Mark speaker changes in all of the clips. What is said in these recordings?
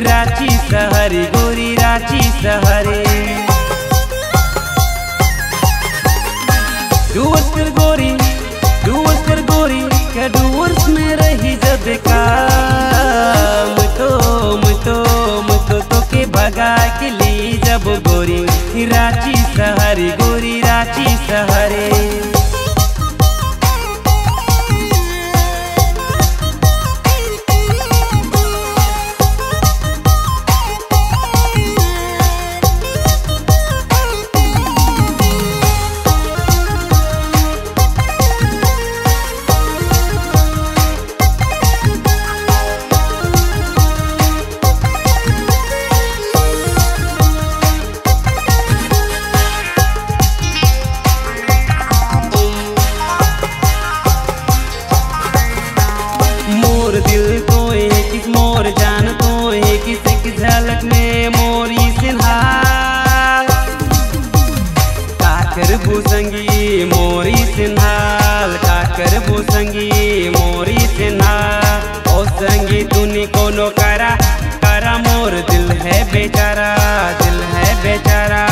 Speaker 1: रांची शहर, गोरी रांची शहरे डूवर्स कर गोरी डूवर्स गोरी के में रही जब काम? तो तो, तो, तो भगा के लिए जब गोरी रांची सहरी गोरी रांची शहरे काकर भूसंगी, मोरी सिन्हाल काकर भूसंगी, मोरी सिन्हाल ओ संगी तूने कोनो करा करा मोर दिल है बेचारा, दिल है बेचारा।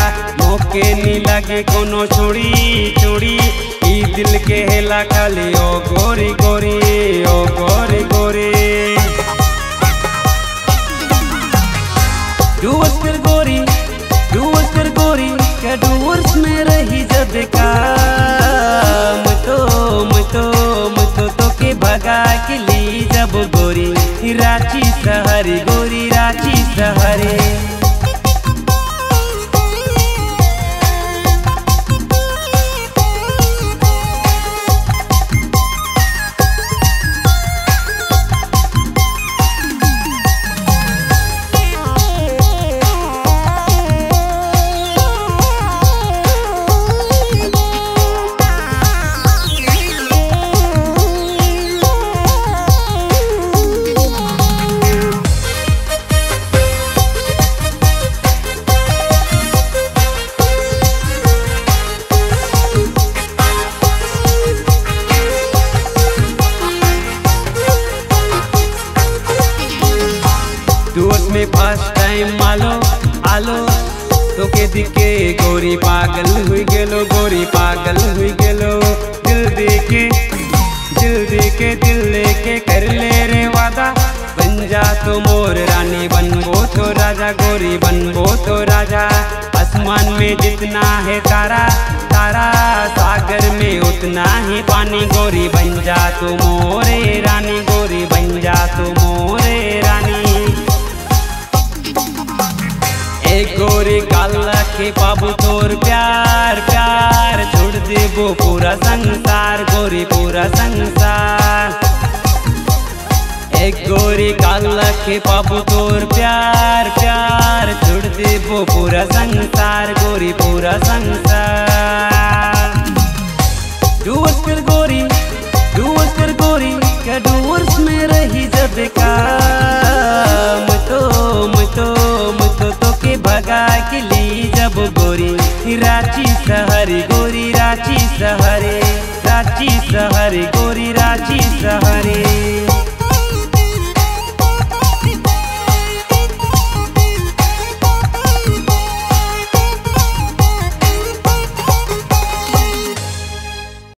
Speaker 1: मौके नी लगे कोनो छोड़ी छोड़ी ई दिल के हेला खाली, ओ गोरी गोरी, ओ गोरी गोरी। डूवर्स रांची सहरी गोरी रांची सहरे दोस्त में फ़र्स्ट टाइम मालो आलो। तो के दिखे, गोरी पागल हुई गेलो, गोरी पागल हुई गेलो। दिल देके दिल देके दिल लेके कर ले रे वादा। बन जा तो मोर रानी बनबो तो राजा, गोरी बनबो तो राजा। आसमान में जितना है तारा तारा। सागर में उतना ही पानी। गोरी बन जा तो मोरे रानी, गोरी बन जा तो देबो पूरा संसार, गोरी पूरा संसार। एक गोरी काला के बाबू तोर प्यार प्यार छोड़ देबो पूरा संसार, गोरी पूरा संसार। डूवर्स कर गोरी डूवर्स कर गोरी, क्या डूवर्स में रही जब का मतो मतो मतो तो के भगा के ली जब गोरी, रांची सहरी गोरी। सहरे रांची सहरे गोरी रांची सहरे।